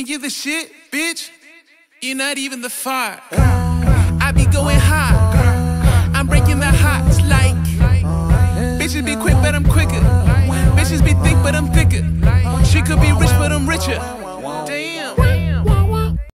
Think you the shit, bitch? You're not even the fire. I be going hot. I'm breaking the hots like. Bitches be quick, but I'm quicker.